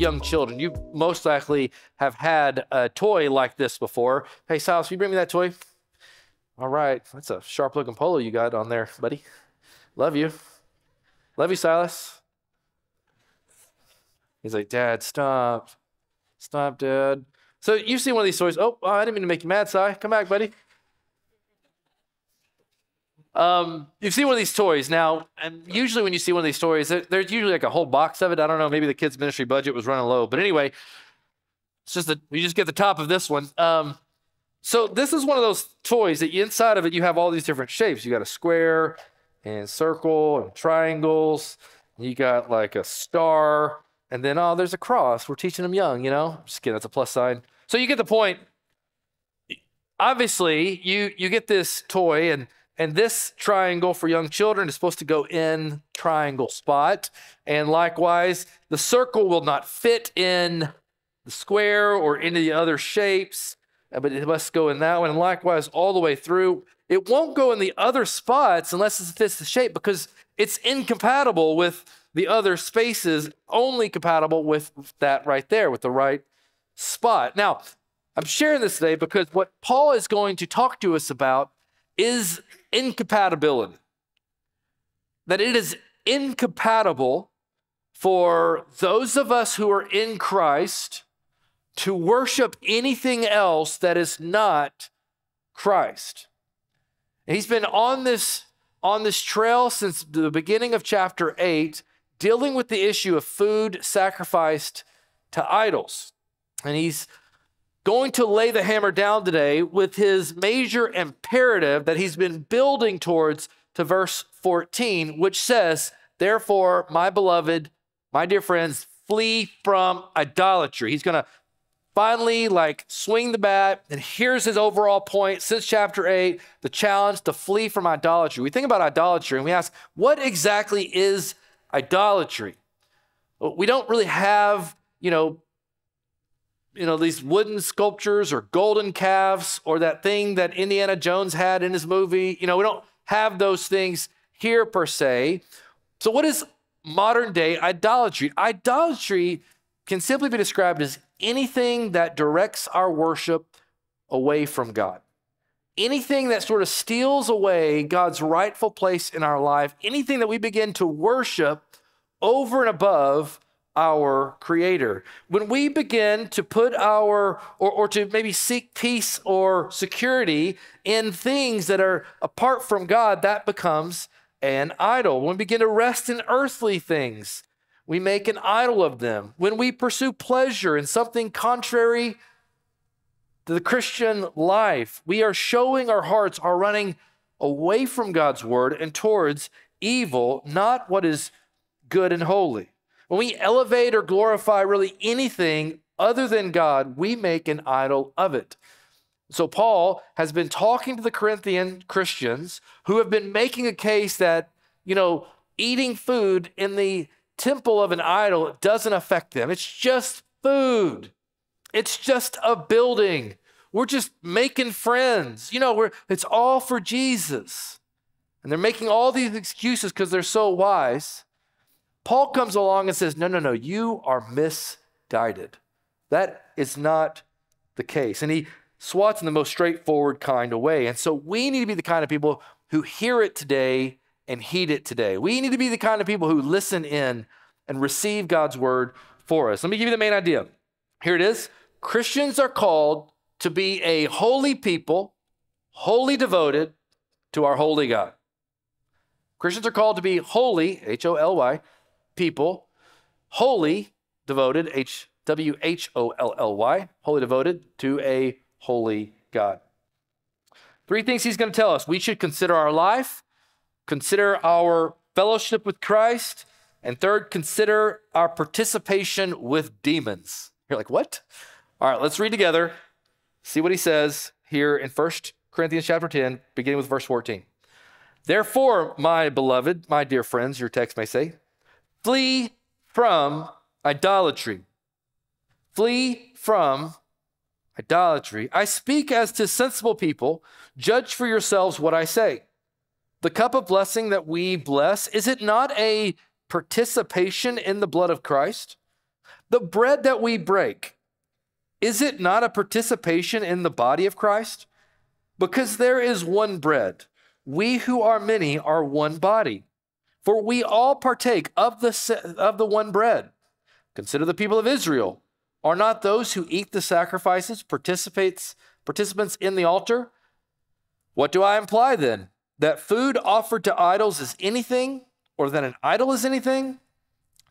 young children. You most likely have had a toy like this before. Hey, Silas, will you bring me that toy? All right, that's a sharp looking polo you got on there, buddy. Love you. Love you, Silas. He's like, Dad, stop. Stop, Dad. So you've seen one of these toys. Oh, oh I didn't mean to make you mad, Si. Come back, buddy. Um, you've seen one of these toys now, and usually when you see one of these toys, there's usually like a whole box of it. I don't know, maybe the kids' ministry budget was running low, but anyway, it's just that you just get the top of this one. Um, so this is one of those toys that inside of it you have all these different shapes. You got a square and circle and triangles. You got like a star, and then oh, there's a cross. We're teaching them young, you know. Just kidding, that's a plus sign. So you get the point. Obviously, you you get this toy and and this triangle for young children is supposed to go in triangle spot. And likewise, the circle will not fit in the square or any of the other shapes, uh, but it must go in that one. And likewise, all the way through. It won't go in the other spots unless it fits the shape because it's incompatible with the other spaces, only compatible with that right there, with the right spot. Now, I'm sharing this today because what Paul is going to talk to us about is incompatibility. That it is incompatible for those of us who are in Christ to worship anything else that is not Christ. He's been on this on this trail since the beginning of chapter 8 dealing with the issue of food sacrificed to idols. And he's going to lay the hammer down today with his major imperative that he's been building towards to verse 14, which says, Therefore, my beloved, my dear friends, flee from idolatry. He's going to finally like swing the bat and here's his overall point since chapter 8 the challenge to flee from idolatry we think about idolatry and we ask what exactly is idolatry we don't really have you know you know, these wooden sculptures or golden calves or that thing that Indiana Jones had in his movie. You know, we don't have those things here per se. So, what is modern day idolatry? Idolatry can simply be described as anything that directs our worship away from God. Anything that sort of steals away God's rightful place in our life, anything that we begin to worship over and above our Creator. When we begin to put our, or, or to maybe seek peace or security in things that are apart from God, that becomes an idol. When we begin to rest in earthly things, we make an idol of them. When we pursue pleasure in something contrary to the Christian life, we are showing our hearts are running away from God's word and towards evil, not what is good and holy. When we elevate or glorify really anything other than God, we make an idol of it. So, Paul has been talking to the Corinthian Christians who have been making a case that, you know, eating food in the temple of an idol doesn't affect them. It's just food, it's just a building. We're just making friends. You know, we're, it's all for Jesus. And they're making all these excuses because they're so wise. Paul comes along and says, No, no, no, you are misguided. That is not the case. And he swats in the most straightforward kind of way. And so we need to be the kind of people who hear it today and heed it today. We need to be the kind of people who listen in and receive God's word for us. Let me give you the main idea. Here it is Christians are called to be a holy people, wholly devoted to our holy God. Christians are called to be holy, H O L Y, people, wholly devoted, H W H O L L Y, wholly devoted to a holy God. Three things he's going to tell us. We should consider our life, consider our fellowship with Christ, and third, consider our participation with demons. You're like, what? All right, let's read together. See what he says here in 1 Corinthians chapter 10, beginning with verse 14. Therefore, my beloved, my dear friends, your text may say, Flee from idolatry. Flee from idolatry. I speak as to sensible people. Judge for yourselves what I say. The cup of blessing that we bless, is it not a participation in the blood of Christ? The bread that we break, is it not a participation in the body of Christ? Because there is one bread. We who are many are one body. For we all partake of the, of the one bread. Consider the people of Israel. Are not those who eat the sacrifices participates, participants in the altar? What do I imply then? That food offered to idols is anything, or that an idol is anything?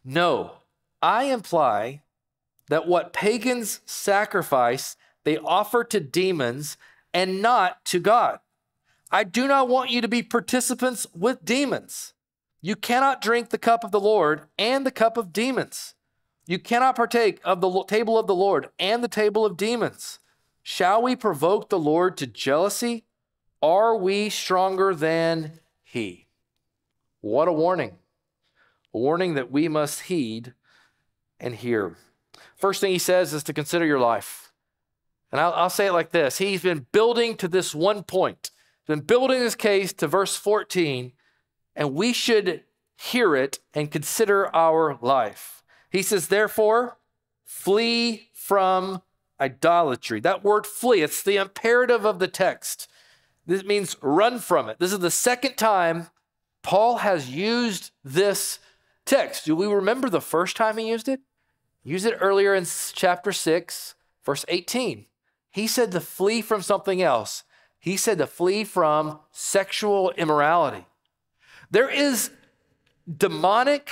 No, I imply that what pagans sacrifice, they offer to demons and not to God. I do not want you to be participants with demons. You cannot drink the cup of the Lord and the cup of demons. You cannot partake of the table of the Lord and the table of demons. Shall we provoke the Lord to jealousy? Are we stronger than he? What a warning. A warning that we must heed and hear. First thing he says is to consider your life. And I'll, I'll say it like this He's been building to this one point, been building his case to verse 14, and we should hear it and consider our life. He says, therefore, flee from idolatry. That word flee, it's the imperative of the text. This means run from it. This is the second time Paul has used this text. Do we remember the first time he used it? Use it earlier in chapter 6, verse 18. He said to flee from something else. He said to flee from sexual immorality. There is demonic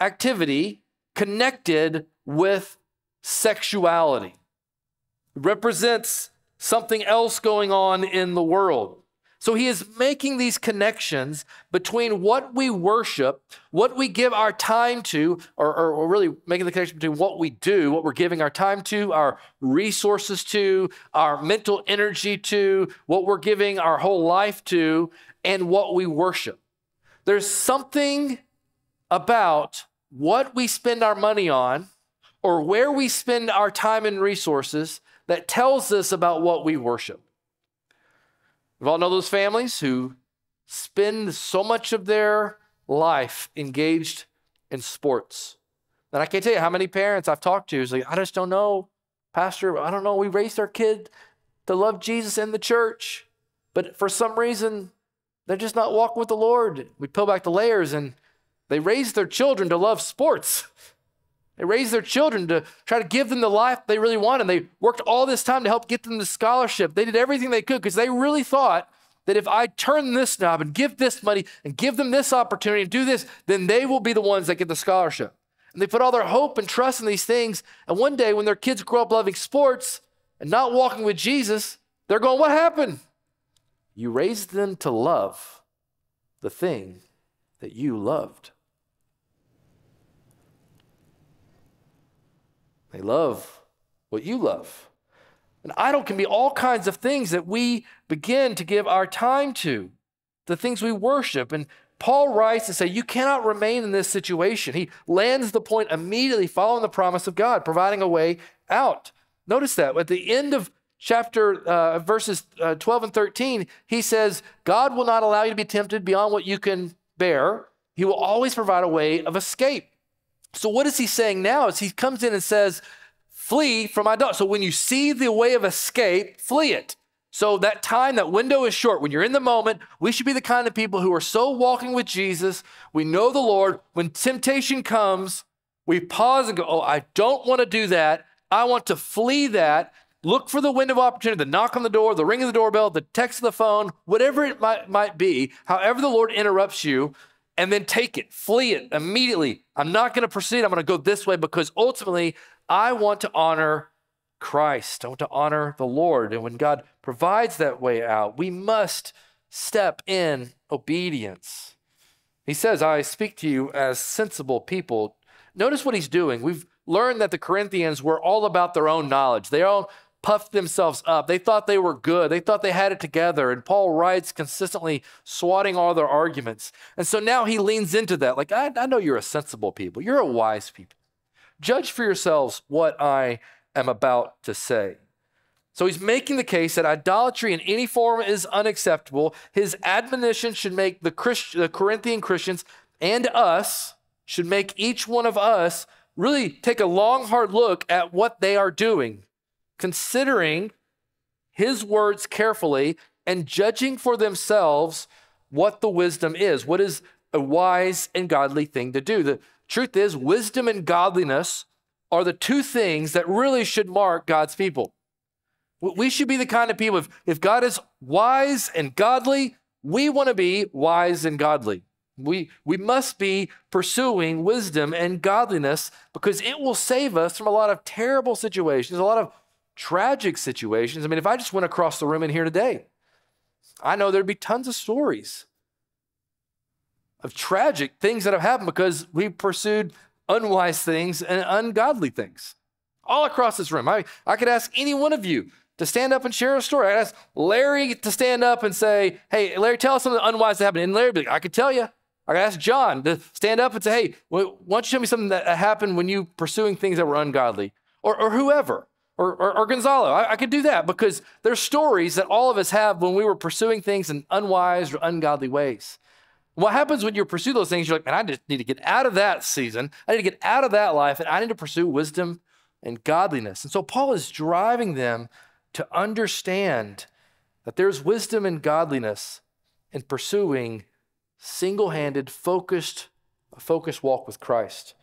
activity connected with sexuality. It represents something else going on in the world. So he is making these connections between what we worship, what we give our time to, or, or, or, really making the connection between what we do, what we're giving our time to, our resources to, our mental energy to, what we're giving our whole life to, and what we worship. There's something about what we spend our money on or where we spend our time and resources that tells us about what we worship. We all know those families who spend so much of their life engaged in sports. And I can't tell you how many parents I've talked to is like, I just don't know, Pastor, I don't know. We raised our kid to love Jesus and the church, but for some reason, they're just not walking with the Lord. We peel back the layers and they raise their children to love sports. They raise their children to try to give them the life they really want. And They worked all this time to help get them the scholarship. They did everything they could because they really thought that if I turn this knob and give this money and give them this opportunity and do this, then they will be the ones that get the scholarship. And they put all their hope and trust in these things. And one day when their kids grow up loving sports and not walking with Jesus, they're going, What happened? You raised them to love the thing that you loved. They love what you love. An idol can be all kinds of things that we begin to give our time to, the things we worship. And Paul writes to say, You cannot remain in this situation. He lands the point immediately following the promise of God, providing a way out. Notice that at the end of chapter uh, verses uh, 12 and 13, he says, God will not allow you to be tempted beyond what you can bear. He will always provide a way of escape. So what is he saying now? Is he comes in and says, flee from idolatry. So when you see the way of escape, flee it. So that time, that window is short. When you're in the moment, we should be the kind of people who are so walking with Jesus. We know the Lord. When temptation comes, we pause and go, Oh, I don't want to do that. I want to flee that. Look for the window of opportunity, the knock on the door, the ring of the doorbell, the text of the phone, whatever it might, might be, however the Lord interrupts you, and then take it, flee it immediately. I'm not going to proceed. I'm going to go this way because ultimately I want to honor Christ. I want to honor the Lord. And when God provides that way out, we must step in obedience. He says, I speak to you as sensible people. Notice what he's doing. We've learned that the Corinthians were all about their own knowledge. They all puffed themselves up. They thought they were good. They thought they had it together. And Paul writes consistently swatting all their arguments. And so now he leans into that. Like, I, I know you're a sensible people. You're a wise people. Judge for yourselves what I am about to say. So he's making the case that idolatry in any form is unacceptable. His admonition should make the, Christ, the Corinthian Christians and us, should make each one of us really take a long, hard look at what they are doing, considering his words carefully and judging for themselves what the wisdom is. What is a wise and godly thing to do? The truth is, wisdom and godliness are the two things that really should mark God's people. We should be the kind of people, if, if God is wise and godly, we want to be wise and godly. We, we must be pursuing wisdom and godliness because it will save us from a lot of terrible situations, a lot of tragic situations. I mean, if I just went across the room in here today, I know there'd be tons of stories of tragic things that have happened because we pursued unwise things and ungodly things all across this room. I, I could ask any one of you to stand up and share a story. I'd ask Larry to stand up and say, Hey, Larry, tell us something unwise that happened. And Larry I could tell you. I could ask John to stand up and say, Hey, why don't you tell me something that happened when you pursuing things that were ungodly? Or, or whoever, or, or, or Gonzalo. I, I could do that because there's stories that all of us have when we were pursuing things in unwise or ungodly ways. What happens when you pursue those things? You're like, man, I just need to get out of that season. I need to get out of that life, and I need to pursue wisdom and godliness. And so Paul is driving them to understand that there's wisdom and godliness in pursuing single-handed, focused, focused walk with Christ.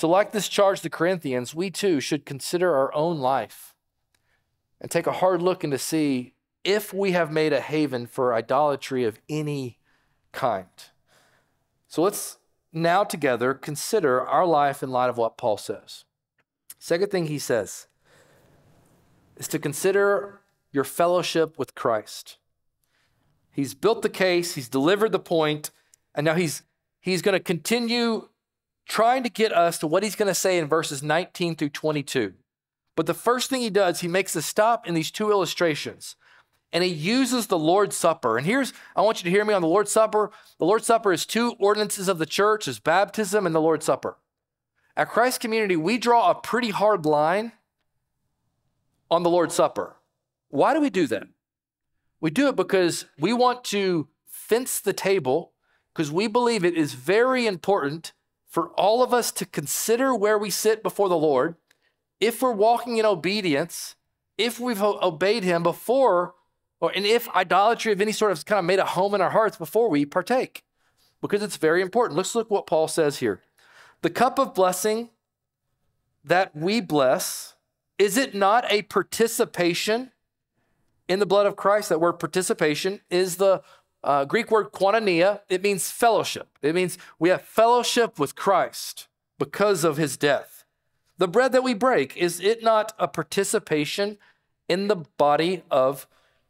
So, like this charge to Corinthians, we too should consider our own life and take a hard look into see if we have made a haven for idolatry of any kind. So let's now together consider our life in light of what Paul says. Second thing he says is to consider your fellowship with Christ. He's built the case, he's delivered the point, and now he's he's going to continue trying to get us to what he's going to say in verses 19 through 22. But the first thing he does, he makes a stop in these two illustrations. And he uses the Lord's Supper. And here's, I want you to hear me on the Lord's Supper. The Lord's Supper is two ordinances of the church, is baptism and the Lord's Supper. At Christ Community, we draw a pretty hard line on the Lord's Supper. Why do we do that? We do it because we want to fence the table because we believe it is very important for all of us to consider where we sit before the Lord. If we're walking in obedience, if we've obeyed Him before, or and if idolatry of any sort has kind of made a home in our hearts before we partake, because it's very important. Let's look what Paul says here. The cup of blessing that we bless, is it not a participation in the blood of Christ? That word participation is the uh, Greek word koinonia. It means fellowship. It means we have fellowship with Christ because of his death. The bread that we break, is it not a participation in the body of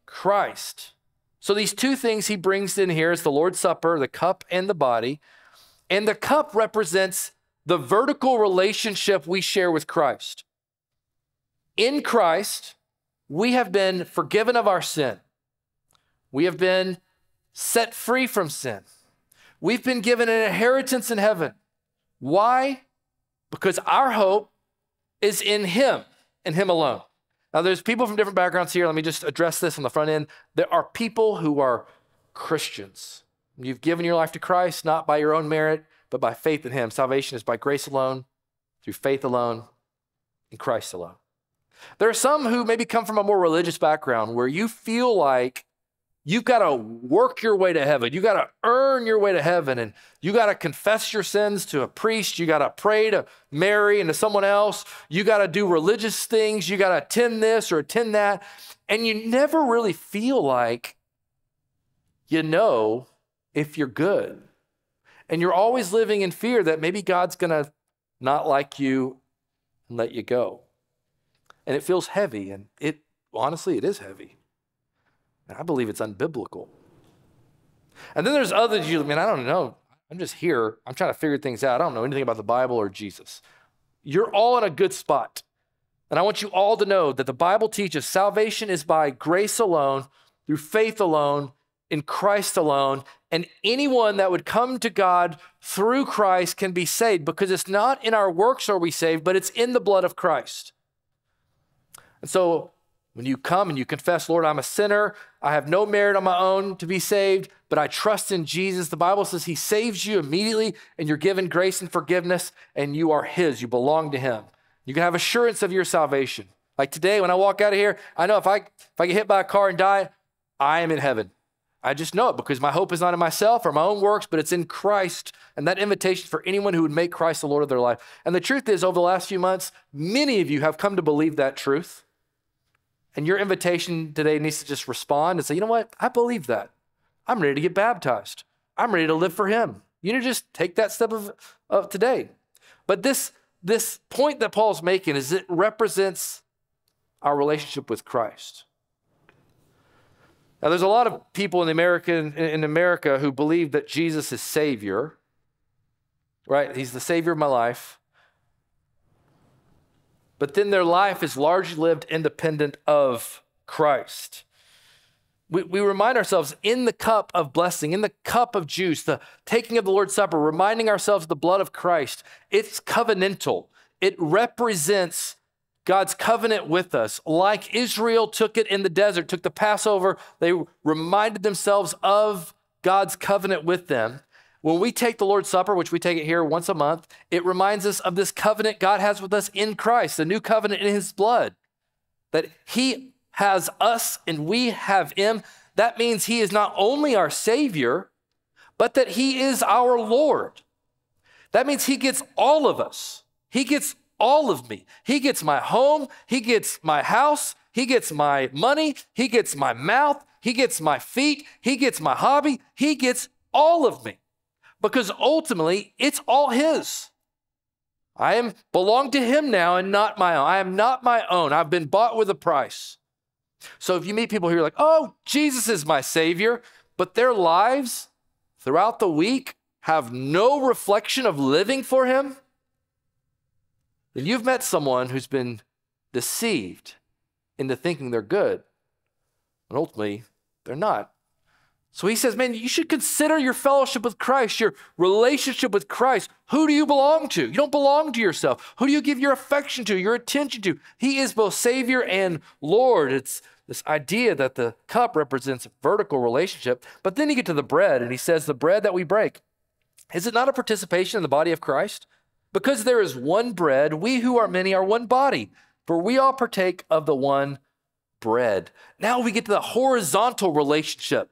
Christ? So these two things he brings in here is the Lord's Supper, the cup and the body. And the cup represents the vertical relationship we share with Christ. In Christ, we have been forgiven of our sin. We have been set free from sin. We've been given an inheritance in heaven. Why? Because our hope is in Him and Him alone. Now, there's people from different backgrounds here. Let me just address this on the front end. There are people who are Christians. You've given your life to Christ not by your own merit, but by faith in Him. Salvation is by grace alone, through faith alone, in Christ alone. There are some who maybe come from a more religious background where you feel like you've got to work your way to heaven. You got to earn your way to heaven and you got to confess your sins to a priest. You got to pray to Mary and to someone else. You got to do religious things. You got to attend this or attend that. And you never really feel like you know if you're good. And you're always living in fear that maybe God's going to not like you and let you go and it feels heavy, and it honestly, it is heavy. And I believe it's unbiblical. And then there's others you, I mean, I don't know. I'm just here. I'm trying to figure things out. I don't know anything about the Bible or Jesus. You're all in a good spot. And I want you all to know that the Bible teaches salvation is by grace alone, through faith alone, in Christ alone. And anyone that would come to God through Christ can be saved because it's not in our works are we saved, but it's in the blood of Christ. And so When you come and you confess, Lord, I'm a sinner, I have no merit on my own to be saved, but I trust in Jesus. The Bible says he saves you immediately, and you're given grace and forgiveness, and you are his. You belong to him. You can have assurance of your salvation. Like today, when I walk out of here, I know if I if I get hit by a car and die, I am in heaven. I just know it because my hope is not in myself or my own works, but it's in Christ. And that invitation for anyone who would make Christ the Lord of their life. And the truth is, over the last few months, many of you have come to believe that truth. And your invitation today needs to just respond and say, you know what? I believe that. I'm ready to get baptized. I'm ready to live for Him. You need to just take that step of, of today. But this, this point that Paul's making is it represents our relationship with Christ. Now, there's a lot of people in American in America who believe that Jesus is Savior, right? He's the Savior of my life. But then their life is largely lived independent of Christ. We, we remind ourselves in the cup of blessing, in the cup of juice, the taking of the Lord's Supper, reminding ourselves of the blood of Christ. It's covenantal. It represents God's covenant with us. Like Israel took it in the desert, took the Passover, they reminded themselves of God's covenant with them. When we take the Lord's Supper, which we take it here once a month, it reminds us of this covenant God has with us in Christ, the new covenant in his blood. That he has us and we have him. That means he is not only our Savior, but that he is our Lord. That means he gets all of us. He gets all of me. He gets my home, he gets my house, he gets my money, he gets my mouth, he gets my feet, he gets my hobby, he gets all of me. Because ultimately, it's all his. I am belong to him now and not my own. I am not my own. I've been bought with a price. So if you meet people who are like, "Oh, Jesus is my savior," but their lives throughout the week have no reflection of living for him, then you've met someone who's been deceived into thinking they're good. And ultimately, they're not. So he says, man, you should consider your fellowship with Christ, your relationship with Christ. Who do you belong to? You don't belong to yourself. Who do you give your affection to, your attention to? He is both Savior and Lord. It's this idea that the cup represents a vertical relationship. But then you get to the bread, and he says, the bread that we break, is it not a participation in the body of Christ? Because there is one bread, we who are many are one body, for we all partake of the one bread. Now we get to the horizontal relationship.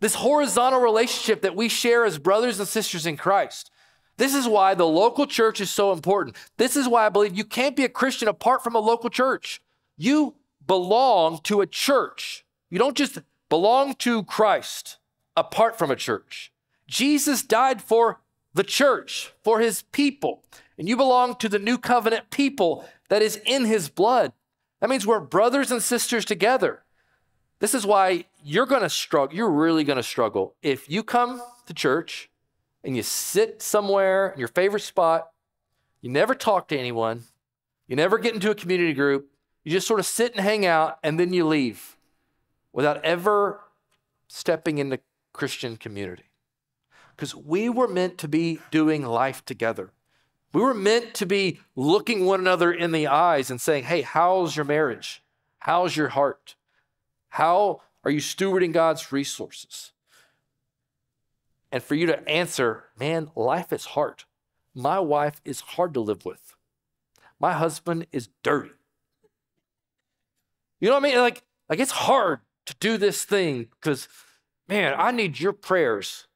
This horizontal relationship that we share as brothers and sisters in Christ. This is why the local church is so important. This is why I believe you can't be a Christian apart from a local church. You belong to a church. You don't just belong to Christ apart from a church. Jesus died for the church, for his people. And you belong to the new covenant people that is in his blood. That means we're brothers and sisters together. This is why you're going to struggle. You're really going to struggle if you come to church and you sit somewhere in your favorite spot, you never talk to anyone, you never get into a community group, you just sort of sit and hang out, and then you leave without ever stepping into Christian community because we were meant to be doing life together. We were meant to be looking one another in the eyes and saying, Hey, how's your marriage? How's your heart? How are you stewarding God's resources? And for you to answer, Man, life is hard. My wife is hard to live with. My husband is dirty. You know what I mean? Like, like it's hard to do this thing because, man, I need your prayers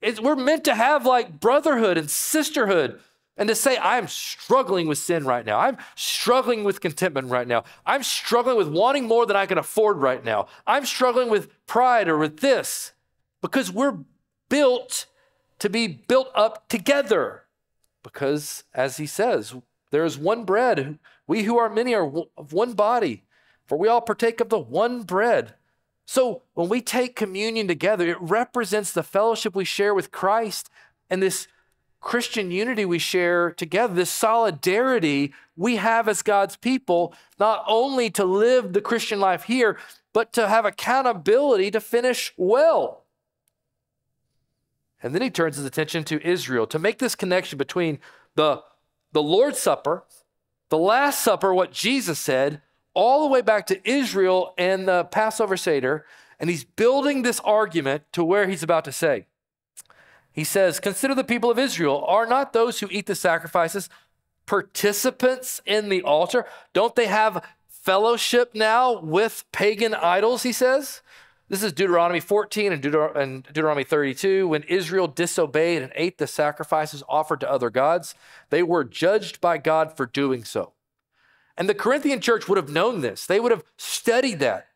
it's, we're meant to have like brotherhood and sisterhood and to say, I'm struggling with sin right now. I'm struggling with contentment right now. I'm struggling with wanting more than I can afford right now. I'm struggling with pride or with this because we're built to be built up together. Because, as he says, there is one bread. We who are many are of one body, for we all partake of the one bread. So when we take communion together, it represents the fellowship we share with Christ and this Christian unity we share together, this solidarity we have as God's people, not only to live the Christian life here, but to have accountability to finish well. And then he turns his attention to Israel to make this connection between the, the Lord's Supper, the Last Supper, what Jesus said, all the way back to Israel and the Passover Seder, and he's building this argument to where he's about to say. He says, Consider the people of Israel. Are not those who eat the sacrifices participants in the altar? Don't they have fellowship now with pagan idols? He says. This is Deuteronomy 14 and, Deuter- and Deuteronomy 32. When Israel disobeyed and ate the sacrifices offered to other gods, they were judged by God for doing so. And the Corinthian church would have known this. They would have studied that.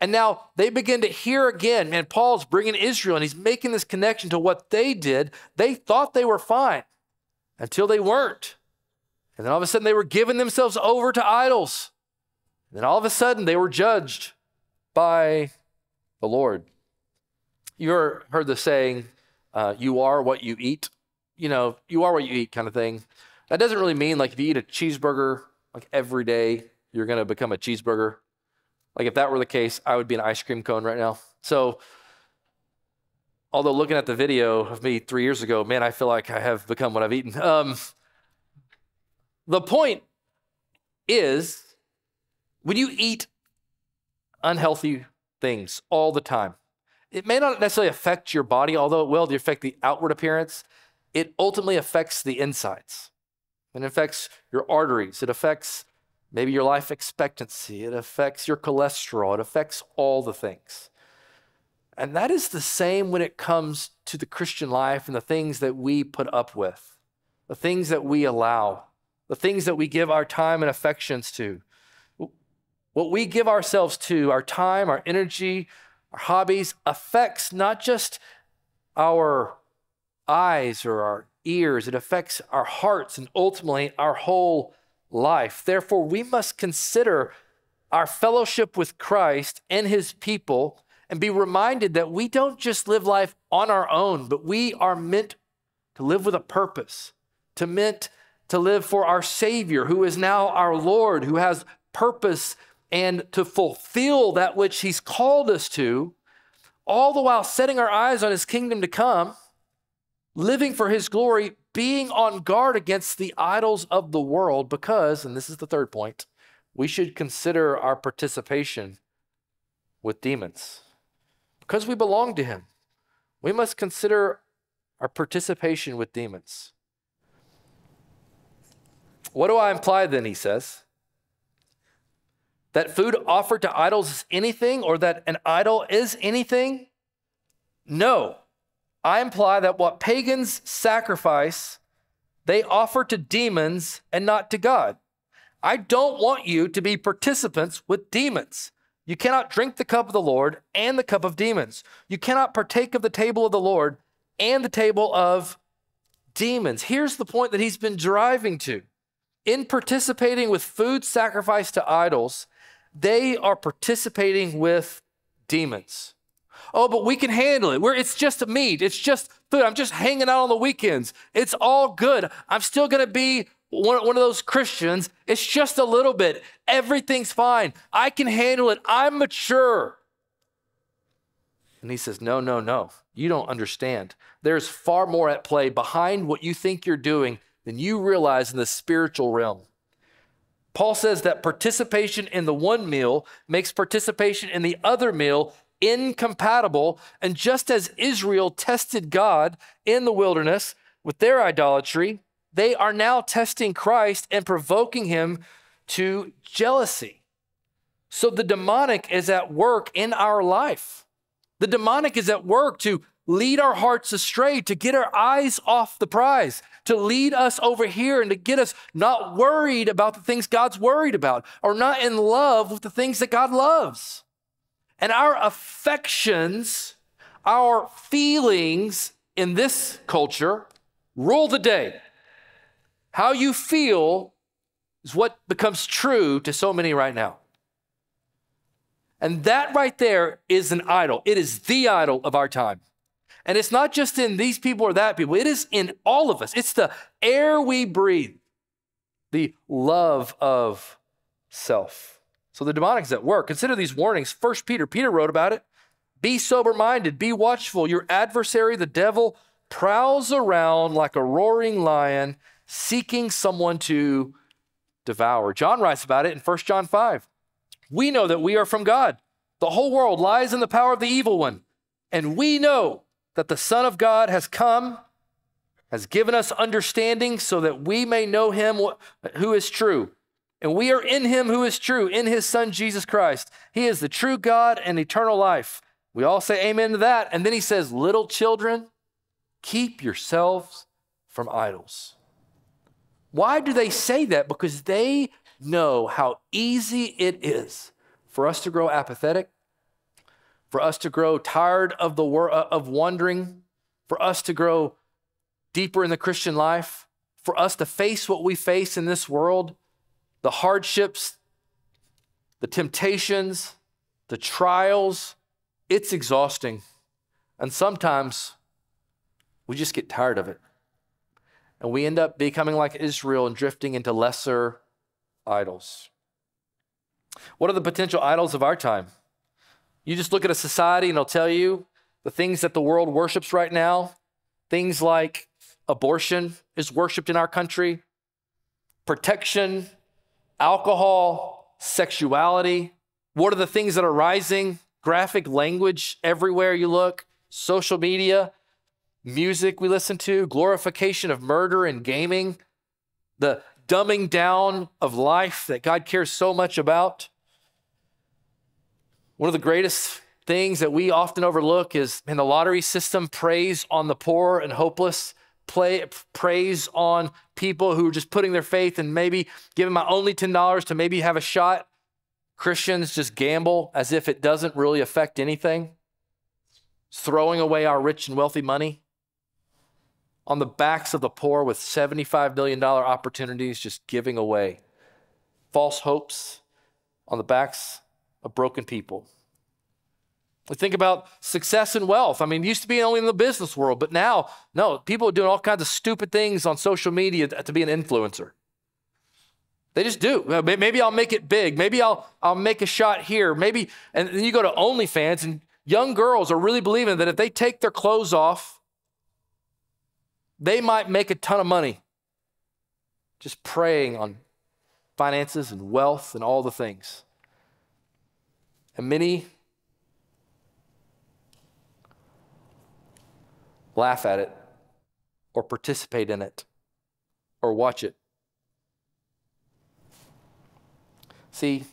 And now they begin to hear again, man, Paul's bringing Israel and he's making this connection to what they did. They thought they were fine until they weren't. And then all of a sudden they were giving themselves over to idols. And then all of a sudden they were judged by the Lord. You heard the saying, uh, you are what you eat? You know, you are what you eat kind of thing. That doesn't really mean like if you eat a cheeseburger like every day, you're going to become a cheeseburger. Like if that were the case, I would be an ice cream cone right now. So, although looking at the video of me three years ago, man, I feel like I have become what I've eaten. Um, the point is, when you eat unhealthy things all the time, it may not necessarily affect your body, although it will affect the outward appearance. It ultimately affects the insides. It affects your arteries. It affects maybe your life expectancy, it affects your cholesterol, it affects all the things. And that is the same when it comes to the Christian life and the things that we put up with, the things that we allow, the things that we give our time and affections to. What we give ourselves to, our time, our energy, our hobbies, affects not just our eyes or our ears, it affects our hearts and ultimately our whole life. Therefore, we must consider our fellowship with Christ and his people and be reminded that we don't just live life on our own, but we are meant to live with a purpose, to meant to live for our Savior, who is now our Lord, who has purpose and to fulfill that which he's called us to, all the while setting our eyes on his kingdom to come, living for his glory, being on guard against the idols of the world because, and this is the third point, we should consider our participation with demons. Because we belong to Him, we must consider our participation with demons. What do I imply then, he says? That food offered to idols is anything or that an idol is anything? No. I imply that what pagans sacrifice, they offer to demons and not to God. I don't want you to be participants with demons. You cannot drink the cup of the Lord and the cup of demons. You cannot partake of the table of the Lord and the table of demons. Here's the point that he's been driving to. In participating with food sacrificed to idols, they are participating with demons. Oh, but we can handle it. We're, it's just meat. It's just food. I'm just hanging out on the weekends. It's all good. I'm still going to be one, one of those Christians. It's just a little bit. Everything's fine. I can handle it. I'm mature. And he says, No, no, no. You don't understand. There's far more at play behind what you think you're doing than you realize in the spiritual realm. Paul says that participation in the one meal makes participation in the other meal incompatible. And just as Israel tested God in the wilderness with their idolatry, they are now testing Christ and provoking him to jealousy. So the demonic is at work in our life. The demonic is at work to lead our hearts astray, to get our eyes off the prize, to lead us over here and to get us not worried about the things God's worried about or not in love with the things that God loves. And our affections, our feelings in this culture rule the day. How you feel is what becomes true to so many right now. And that right there is an idol. It is the idol of our time. And it's not just in these people or that people, it is in all of us. It's the air we breathe, the love of self. So the demonic is at work. Consider these warnings. First Peter, Peter wrote about it. Be sober minded, be watchful. Your adversary, the devil, prowls around like a roaring lion, seeking someone to devour. John writes about it in 1 John 5. We know that we are from God. The whole world lies in the power of the evil one. And we know that the Son of God has come, has given us understanding so that we may know him who is true. And we are in him who is true, in his Son, Jesus Christ. He is the true God and eternal life. We all say amen to that. And then he says, Little children, keep yourselves from idols. Why do they say that? Because they know how easy it is for us to grow apathetic, for us to grow tired of the wor- uh, of wandering, for us to grow deeper in the Christian life, for us to face what we face in this world, the hardships, the temptations, the trials, it's exhausting. And sometimes we just get tired of it. And we end up becoming like Israel and drifting into lesser idols. What are the potential idols of our time? You just look at a society and it'll tell you the things that the world worships right now. Things like abortion is worshiped in our country, protection, alcohol, sexuality. What are the things that are rising? Graphic language everywhere you look, social media, music we listen to, glorification of murder and gaming, the dumbing down of life that God cares so much about. One of the greatest things that we often overlook is in the lottery system preys on the poor and hopeless, play, preys on people who are just putting their faith and maybe giving my only $10 to maybe have a shot. Christians just gamble as if it doesn't really affect anything, throwing away our rich and wealthy money on the backs of the poor with $75 million opportunities just giving away. False hopes on the backs of broken people. We think about success and wealth. I mean, used to be only in the business world, but now, no, people are doing all kinds of stupid things on social media to be an influencer. They just do. Uh, maybe I'll make it big. Maybe I'll I'll make a shot here. Maybe and then you go to OnlyFans and young girls are really believing that if they take their clothes off they might make a ton of money just preying on finances and wealth and all the things. And many laugh at it or participate in it or watch it. See,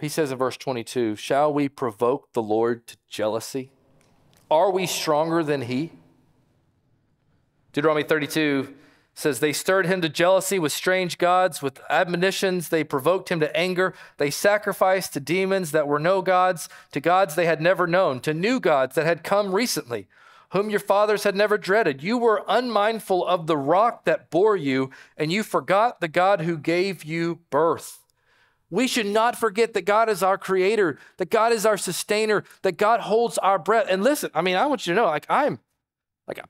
he says in verse 22 Shall we provoke the Lord to jealousy? Are we stronger than he? Deuteronomy 32 says, They stirred him to jealousy with strange gods, with admonitions. They provoked him to anger. They sacrificed to demons that were no gods, to gods they had never known, to new gods that had come recently, whom your fathers had never dreaded. You were unmindful of the rock that bore you, and you forgot the God who gave you birth. We should not forget that God is our creator, that God is our sustainer, that God holds our breath. And listen, I mean, I want you to know, like, I'm like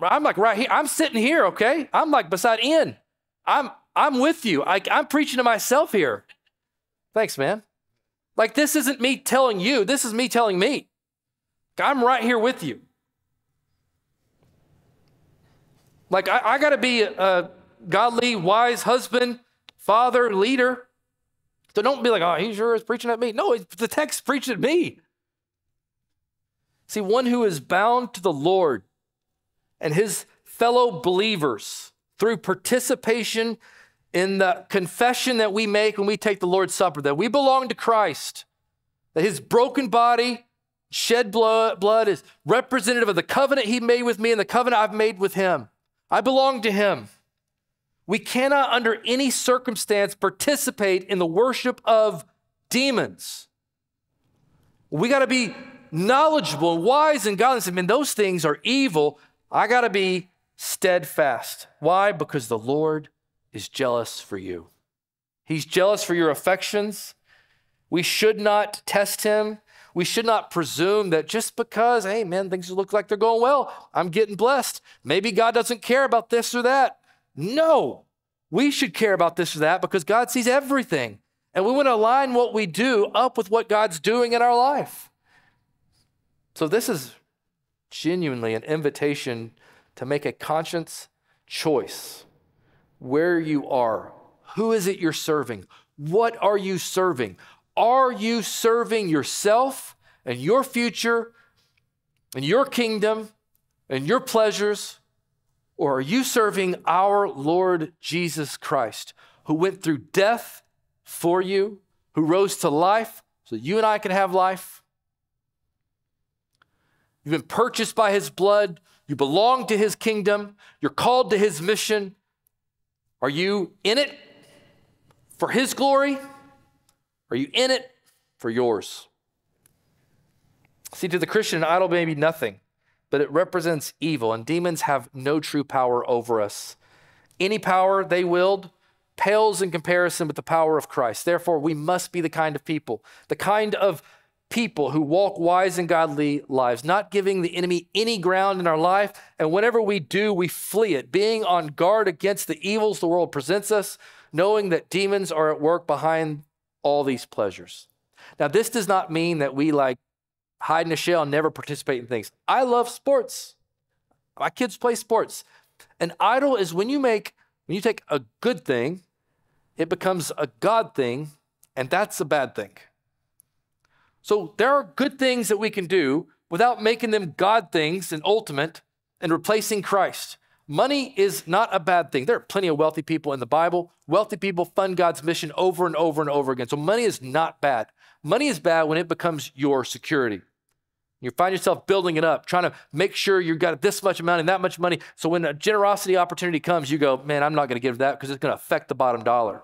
I'm like right here. I'm sitting here, okay? I'm like beside Ian. I'm I'm with you. I, I'm preaching to myself here. Thanks, man. Like this isn't me telling you. This is me telling me. I'm right here with you. Like I, I got to be a godly, wise husband, father, leader. So don't be like, oh, he sure is preaching at me. No, the text preaching at me. See, one who is bound to the Lord and his fellow believers through participation in the confession that we make when we take the Lord's Supper that we belong to Christ, that his broken body, shed blood, blood is representative of the covenant he made with me and the covenant I've made with him. I belong to him. We cannot, under any circumstance, participate in the worship of demons. We got to be knowledgeable and wise and godly. I mean, those things are evil, I got to be steadfast. Why? Because the Lord is jealous for you. He's jealous for your affections. We should not test him. We should not presume that just because, hey, man, things look like they're going well, I'm getting blessed. Maybe God doesn't care about this or that. No, we should care about this or that because God sees everything. And we want to align what we do up with what God's doing in our life. So, this is genuinely an invitation to make a conscience choice where you are. Who is it you're serving? What are you serving? Are you serving yourself and your future and your kingdom and your pleasures? Or are you serving our Lord Jesus Christ, who went through death for you, who rose to life so you and I can have life? You've been purchased by his blood. You belong to his kingdom. You're called to his mission. Are you in it for his glory? Are you in it for yours? See, to the Christian, an idol may be nothing, but it represents evil, and demons have no true power over us. Any power they wield pales in comparison with the power of Christ. Therefore, we must be the kind of people, the kind of people who walk wise and godly lives, not giving the enemy any ground in our life. And whenever we do, we flee it, being on guard against the evils the world presents us, knowing that demons are at work behind all these pleasures. Now, this does not mean that we like hide in a shell and never participate in things. I love sports. My kids play sports. An idol is when you make, when you take a good thing, it becomes a God thing, and that's a bad thing. So there are good things that we can do without making them God things and ultimate and replacing Christ. Money is not a bad thing. There are plenty of wealthy people in the Bible. Wealthy people fund God's mission over and over and over again. So money is not bad. Money is bad when it becomes your security. You find yourself building it up, trying to make sure you've got this much amount and that much money. So when a generosity opportunity comes, you go, man, I'm not going to give that because it's going to affect the bottom dollar.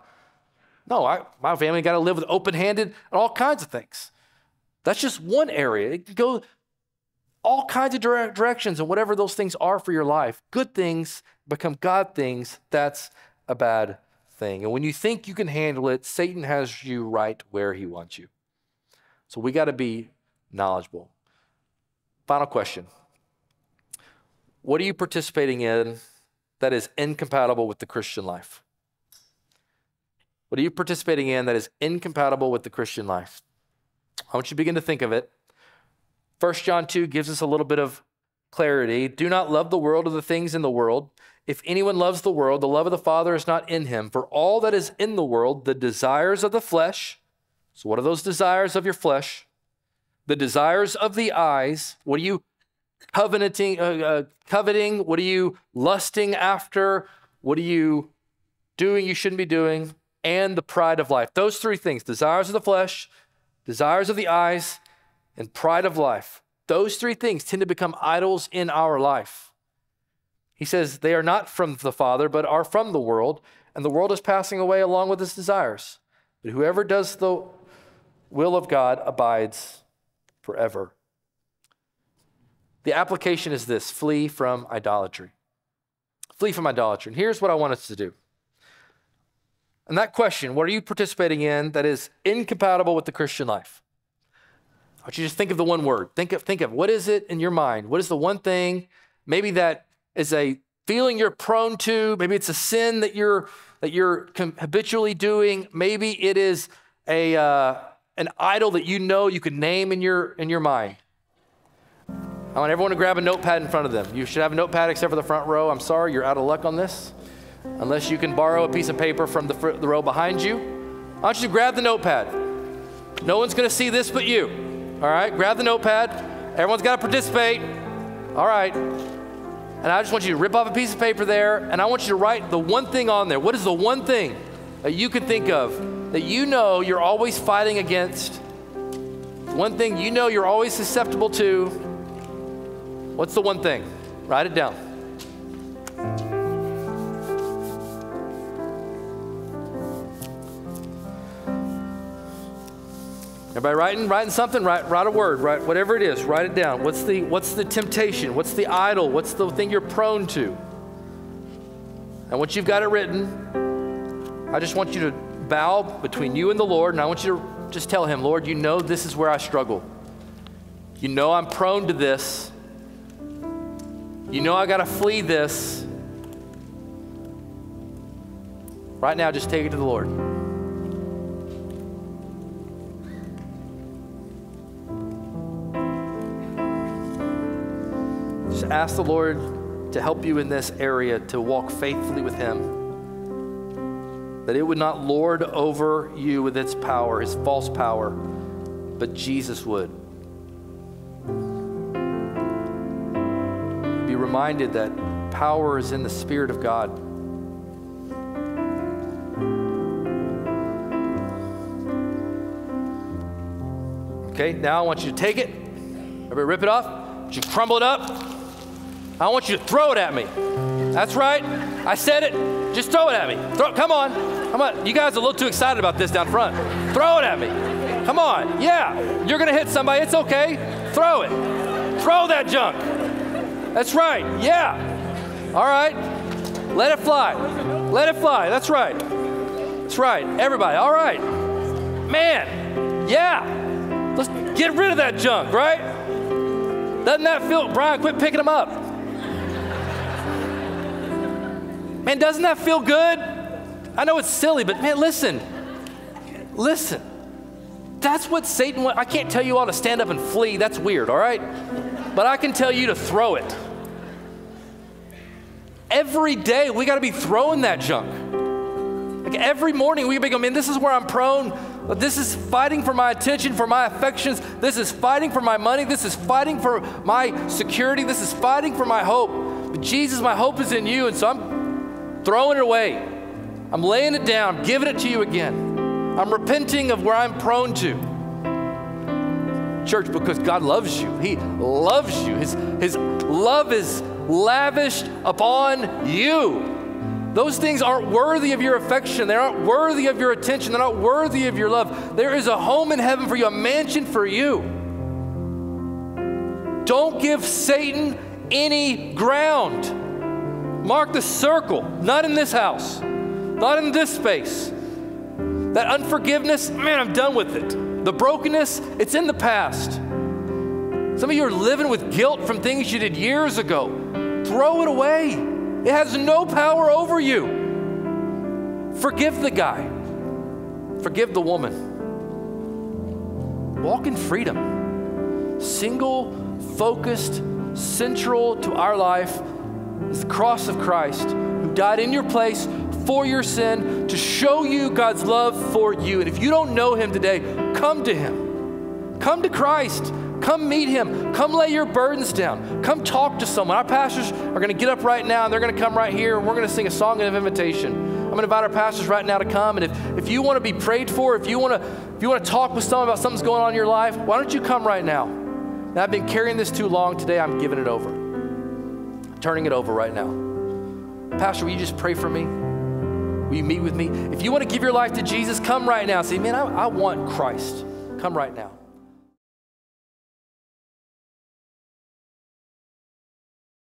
No, I, my family got to live with open handed and all kinds of things. That's just one area. It can go all kinds of dire- directions, and whatever those things are for your life, good things become God things. That's a bad thing. And when you think you can handle it, Satan has you right where he wants you. So we got to be knowledgeable. Final question What are you participating in that is incompatible with the Christian life? What are you participating in that is incompatible with the Christian life? I want you to begin to think of it. 1 John 2 gives us a little bit of clarity. Do not love the world or the things in the world. If anyone loves the world, the love of the Father is not in him. For all that is in the world, the desires of the flesh, so what are those desires of your flesh? The desires of the eyes, what are you covenanting, uh, uh, coveting? What are you lusting after? What are you doing you shouldn't be doing? And the pride of life. Those three things desires of the flesh, desires of the eyes, and pride of life. Those three things tend to become idols in our life. He says they are not from the Father, but are from the world, and the world is passing away along with its desires. But whoever does the will of God abides forever. The application is this flee from idolatry. Flee from idolatry. And here's what I want us to do and that question, what are you participating in that is incompatible with the Christian life? I want you to just think of the one word. Think of, think of what is it in your mind? What is the one thing maybe that is a feeling you're prone to? Maybe it's a sin that you're that you're habitually doing. Maybe it is a uh, an idol that you know you can name in your in your mind. I want everyone to grab a notepad in front of them. You should have a notepad except for the front row. I'm sorry, you're out of luck on this unless you can borrow a piece of paper from the, the row behind you. I want you to grab the notepad. No one's going to see this but you. All right, grab the notepad. Everyone's got to participate. All right. And I just want you to rip off a piece of paper there, and I want you to write the one thing on there. What is the one thing that you can think of that you know you're always fighting against? One thing you know you're always susceptible to. What's the one thing? Write it down. Everybody writing, writing something? Write, write a word, write whatever it is, write it down. What's the, what's the temptation? What's the idol? What's the thing you're prone to? And once you've got it written, I just want you to bow between you and the Lord, and I want you to just tell Him, Lord, you know this is where I struggle. You know I'm prone to this. You know I got to flee this. Right now, just take it to the Lord. Ask the Lord to help you in this area to walk faithfully with Him. that it would not lord over you with its power, his false power, but Jesus would. Be reminded that power is in the Spirit of God. Okay, now I want you to take it. Everybody rip it off. You crumble it up. I want you to throw it at me. That's right. I said it. Just throw it at me. Throw, come on. Come on. You guys are a little too excited about this down front. Throw it at me. Come on. Yeah. You're going to hit somebody. It's okay. Throw it. Throw that junk. That's right. Yeah. All right. Let it fly. Let it fly. That's right. That's right. Everybody. All right. Man. Yeah. Let's get rid of that junk, right? Doesn't that feel, Brian, quit picking them up. Man, doesn't that feel good? I know it's silly, but man, listen. Listen. That's what Satan wants. I can't tell you all to stand up and flee. That's weird, all right? But I can tell you to throw it. Every day, we got to be throwing that junk. Like every morning, we to be going, man, this is where I'm prone this is fighting for my attention, for my affections. This is fighting for my money. This is fighting for my security. This is fighting for my hope. But Jesus, my hope is in you. And so I'm throwing it away. I'm laying it down, giving it to you again. I'm repenting of where I'm prone to. Church, because God loves you. He loves you. His, his love is lavished upon you. Those things aren't worthy of your affection. They aren't worthy of your attention. They're not worthy of your love. There is a home in heaven for you, a mansion for you. Don't give Satan any ground. Mark the circle, not in this house, not in this space. That unforgiveness, man, I'm done with it. The brokenness, it's in the past. Some of you are living with guilt from things you did years ago. Throw it away. It has no power over you. Forgive the guy, forgive the woman. Walk in freedom. Single, focused, central to our life the cross of Christ, who died in your place for your sin to show you God's love for you. And if you don't know Him today, come to Him. Come to Christ. Come meet him. Come lay your burdens down. Come talk to someone. Our pastors are going to get up right now and they're going to come right here and we're going to sing a song of invitation. I'm going to invite our pastors right now to come. And if, if you want to be prayed for, if you want to if you want to talk with someone about something's going on in your life, why don't you come right now? And I've been carrying this too long. Today I'm giving it over. Turning it over right now. Pastor, will you just pray for me? Will you meet with me? If you want to give your life to Jesus, come right now. Say, man, I, I want Christ. Come right now.